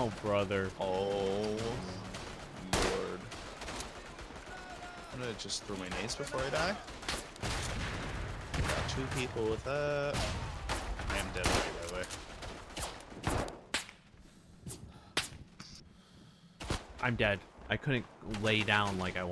Oh, brother. Oh, lord. I'm gonna just throw my nades before I die. Got two people with that. I am dead already, by the way. I'm dead. I couldn't lay down like I